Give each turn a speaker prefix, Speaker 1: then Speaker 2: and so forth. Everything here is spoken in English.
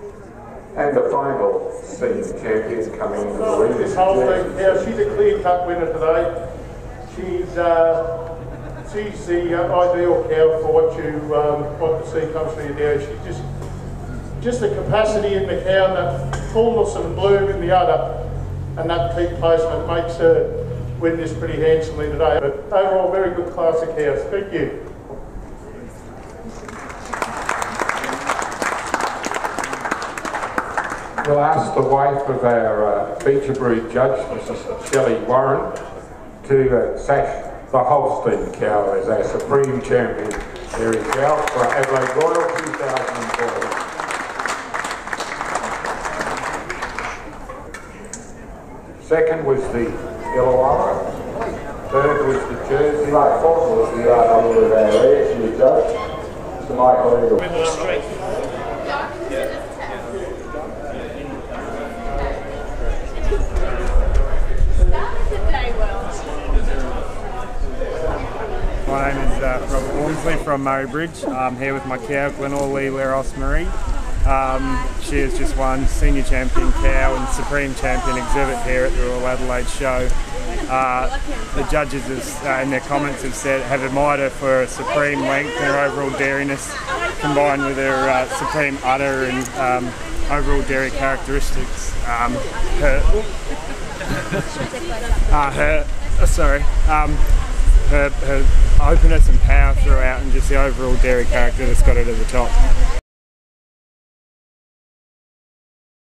Speaker 1: see the final seeds champion coming into the ring.
Speaker 2: This whole thing, yeah, she's a clear-cut winner today. She's uh, she's the uh, ideal cow for what you um, want to see come through your dairy. She's just just the capacity in the cow, and that fullness and bloom in the udder, and that teat placement makes her win this pretty handsomely today. But overall, very good class of cows. Thank you.
Speaker 1: We'll ask the wife of our uh, breed judge, Mrs. Shelley Warren, to uh, sash the Holstein cow as our supreme champion dairy cow for Adelaide Royal 2004. Second was the Illawarra. Third was the Jersey.
Speaker 3: Right, fourth was the of our ASU judge, Mr. Michael Eagle.
Speaker 4: My name is uh, Robert Walmsley from Murray Bridge. I'm here with my cow, Glenore Lee Leros Marie. Um, she has just won Senior Champion Cow and Supreme Champion exhibit here at the Royal Adelaide Show. Uh, the judges have, uh, in their comments have said have admired her for her supreme length and her overall dairiness combined with her uh, supreme udder and um, overall dairy characteristics. Um, her, uh, her uh, sorry, um, her, her openness and power throughout and just the overall dairy character that's got her to the top.